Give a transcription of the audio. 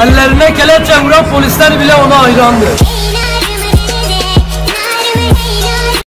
Ellerine kelepçe vuran polisler bile ona hayrandı.